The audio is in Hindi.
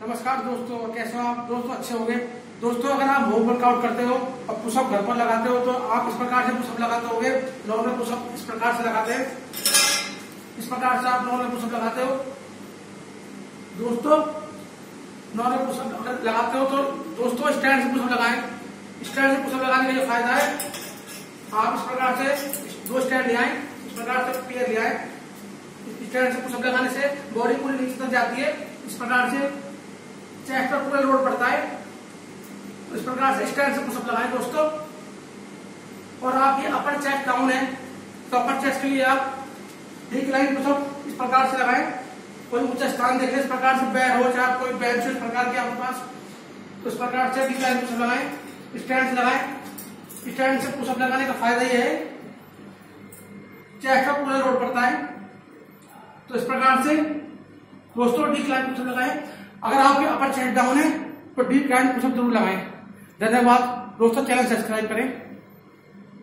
नमस्कार दोस्तों कैसे हो आप? दोस्तों, अच्छे हो गए दोस्तों, अगर आप होम वर्कआउट करते हो और पुशअप घर पर लगाते हो तो आप इस प्रकार से पुशअप लगाते होगे। नॉर्मल पुशअप इस प्रकार से लगाते हैं। इस प्रकार से आप नॉर्मल पुशअप लगाते हो। दोस्तों, नॉर्मल पुशअप अगर लगाते हो तो दोस्तों, स्टैंड से पुशअप लगाएँ। स्टैंड से पुशअप लगाने का ये फ़ायदा है, आप इस प्रकार से दो स्टैंड ले आए, इस प्रकार से पेयर ले आए। स्टैंड से पुशअप लगाने से बॉडी पूरी नीचे तक जाती है। इस प्रकार से चेस्ट पर पूरा लोड पड़ता है। तो इस प्रकार से स्टैंड से पुशअप लगाएँ दोस्तों। और आप ये अपर चेस्ट डाउन है तो अपर चेस्ट के लिए आप लाइन पुशअप इस प्रकार से लगाएँ। कोई ऊँचा स्थान देखे, इस प्रकार से बैर हो, चाहे कोई बेंच हो, इस प्रकार के आपके पास तो इस प्रकार से लाइन पुशअप लगाएँ, स्टैंड से लगाएँ। स्टैंड से पुशअप लगाने का फ़ायदा ये है चेस्ट का पूरा लोड पड़ता है। तो इस प्रकार से दोस्तों डी क्लाइन पुशअप लगाएँ। अगर आपके अपर चेस्ट डाउन है तो डीप लाइन पुशअप ज़रूर लगाएँ। धन्यवाद। दोस्तों चैनल सब्सक्राइब करें।